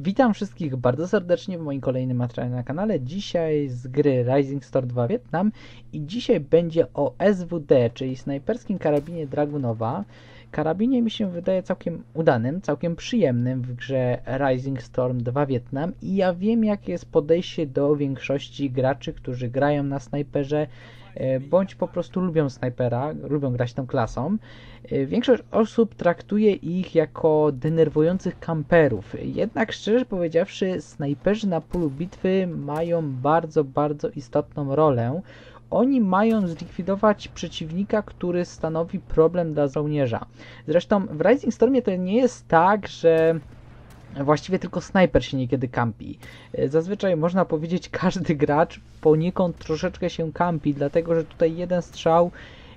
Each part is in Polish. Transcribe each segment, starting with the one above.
Witam wszystkich bardzo serdecznie w moim kolejnym materiale na kanale. Dzisiaj z gry Rising Star 2 Vietnam i dzisiaj będzie o SWD, czyli snajperskim karabinie Dragunowa. Karabinie mi się wydaje całkiem udanym, całkiem przyjemnym w grze Rising Storm 2 Vietnam i ja wiem jakie jest podejście do większości graczy, którzy grają na snajperze e, bądź po prostu lubią snajpera, lubią grać tą klasą. E, Większość osób traktuje ich jako denerwujących kamperów. Jednak szczerze powiedziawszy, snajperzy na polu bitwy mają bardzo, bardzo istotną rolę. Oni mają zlikwidować przeciwnika, który stanowi problem dla żołnierza. Zresztą w Rising Stormie to nie jest tak, że właściwie tylko snajper się niekiedy kampi. Zazwyczaj można powiedzieć, każdy gracz poniekąd troszeczkę się kampi, dlatego że tutaj jeden strzał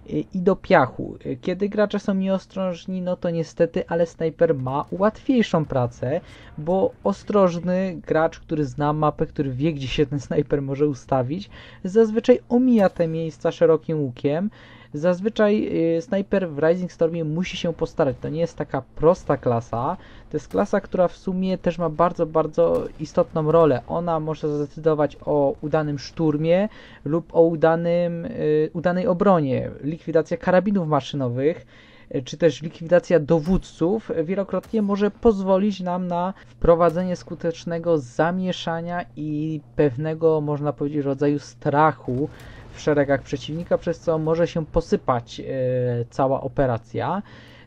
i do piachu. Kiedy gracze są nieostrożni, no to niestety, ale snajper ma łatwiejszą pracę, bo ostrożny gracz, który zna mapę, który wie, gdzie się ten snajper może ustawić, zazwyczaj omija te miejsca szerokim łukiem. Zazwyczaj y, snajper w Rising Stormie musi się postarać. To nie jest taka prosta klasa. To jest klasa, która w sumie też ma bardzo, bardzo istotną rolę. Ona może zadecydować o udanym szturmie lub o udanym, y, udanej obronie. Likwidacja karabinów maszynowych y, czy też likwidacja dowódców wielokrotnie może pozwolić nam na wprowadzenie skutecznego zamieszania i pewnego, można powiedzieć, rodzaju strachu w szeregach przeciwnika, przez co może się posypać e, cała operacja.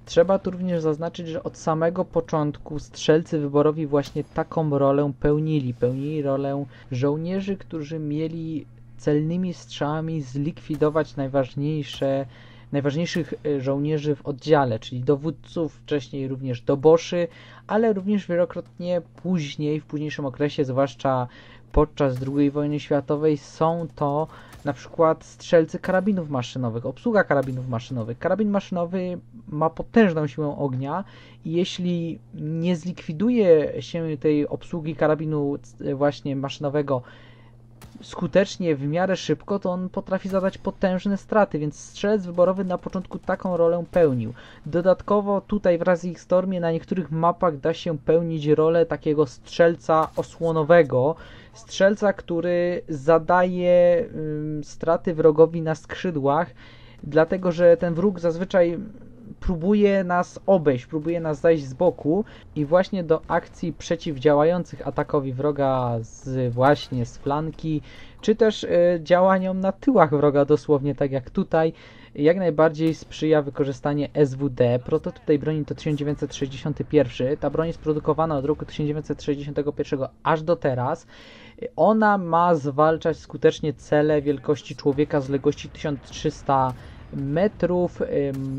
Trzeba tu również zaznaczyć, że od samego początku strzelcy wyborowi właśnie taką rolę pełnili. Pełnili rolę żołnierzy, którzy mieli celnymi strzałami zlikwidować najważniejsze najważniejszych e, żołnierzy w oddziale, czyli dowódców, wcześniej również doboszy, ale również wielokrotnie później, w późniejszym okresie, zwłaszcza podczas II wojny światowej, są to na przykład strzelcy karabinów maszynowych, obsługa karabinów maszynowych. Karabin maszynowy ma potężną siłę ognia i jeśli nie zlikwiduje się tej obsługi karabinu e, właśnie maszynowego skutecznie, w miarę szybko, to on potrafi zadać potężne straty, więc strzelec wyborowy na początku taką rolę pełnił. Dodatkowo tutaj z ich Stormie na niektórych mapach da się pełnić rolę takiego strzelca osłonowego, strzelca, który zadaje straty wrogowi na skrzydłach, dlatego że ten wróg zazwyczaj próbuje nas obejść, próbuje nas zajść z boku i właśnie do akcji przeciwdziałających atakowi wroga z właśnie z flanki, czy też y, działaniom na tyłach wroga dosłownie tak jak tutaj, jak najbardziej sprzyja wykorzystanie SWD. Prototyp tej broni to 1961. Ta broń jest produkowana od roku 1961 aż do teraz. Ona ma zwalczać skutecznie cele wielkości człowieka z odległości 1300 metrów.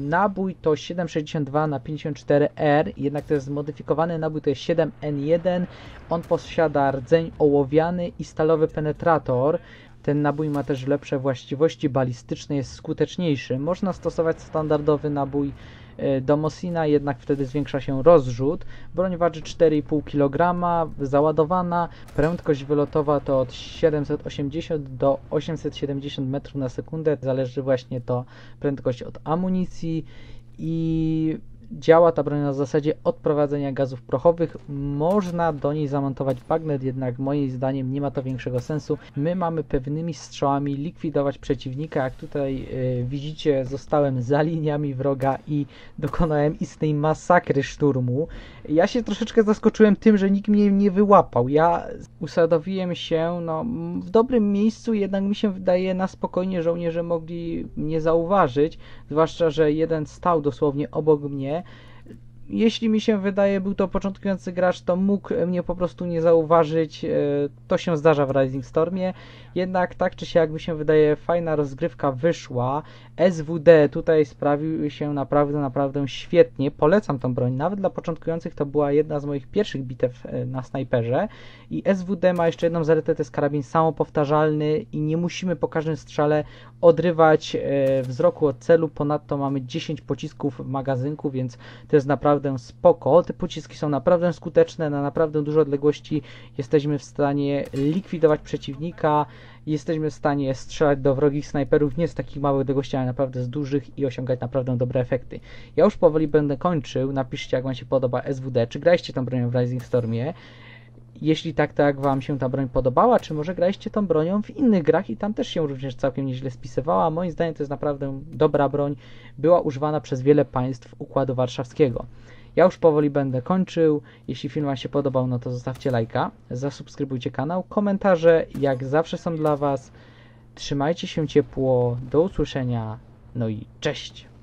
Nabój to 7,62 na 54R, jednak to jest zmodyfikowany nabój, to jest 7N1. On posiada rdzeń ołowiany i stalowy penetrator. Ten nabój ma też lepsze właściwości balistyczne, jest skuteczniejszy. Można stosować standardowy nabój do Mosina, jednak wtedy zwiększa się rozrzut. Broń waży 4,5 kg, załadowana, prędkość wylotowa to od 780 do 870 metrów na sekundę, zależy właśnie to prędkość od amunicji i Działa ta broń na zasadzie odprowadzenia gazów prochowych. Można do niej zamontować bagnet, jednak moim zdaniem nie ma to większego sensu. My mamy pewnymi strzałami likwidować przeciwnika. Jak tutaj y, widzicie, zostałem za liniami wroga i dokonałem istnej masakry szturmu. Ja się troszeczkę zaskoczyłem tym, że nikt mnie nie wyłapał. Ja usadowiłem się no, w dobrym miejscu, jednak mi się wydaje na spokojnie żołnierze mogli mnie zauważyć, zwłaszcza, że jeden stał dosłownie obok mnie jeśli mi się wydaje, był to początkujący gracz, to mógł mnie po prostu nie zauważyć. E, to się zdarza w Rising Stormie. Jednak tak czy siak mi się wydaje, fajna rozgrywka wyszła. SWD tutaj sprawił się naprawdę, naprawdę świetnie. Polecam tą broń. Nawet dla początkujących to była jedna z moich pierwszych bitew e, na snajperze. I SWD ma jeszcze jedną zaletę, to jest karabin samopowtarzalny i nie musimy po każdym strzale odrywać e, wzroku od celu. Ponadto mamy 10 pocisków w magazynku, więc to jest naprawdę spoko. Te pociski są naprawdę skuteczne, na naprawdę duże odległości jesteśmy w stanie likwidować przeciwnika jesteśmy w stanie strzelać do wrogich snajperów nie z takich małych odległości, ale naprawdę z dużych i osiągać naprawdę dobre efekty. Ja już powoli będę kończył. Napiszcie, jak Wam się podoba SWD. Czy graliście tą bronią w Rising Stormie? Jeśli tak, to jak Wam się ta broń podobała? Czy może graliście tą bronią w innych grach i tam też się również całkiem nieźle spisywała? Moim zdaniem to jest naprawdę dobra broń. Była używana przez wiele państw Układu Warszawskiego. Ja już powoli będę kończył. Jeśli film Wam się podobał, no to zostawcie lajka, zasubskrybujcie kanał. Komentarze jak zawsze są dla Was. Trzymajcie się ciepło. Do usłyszenia. No i cześć!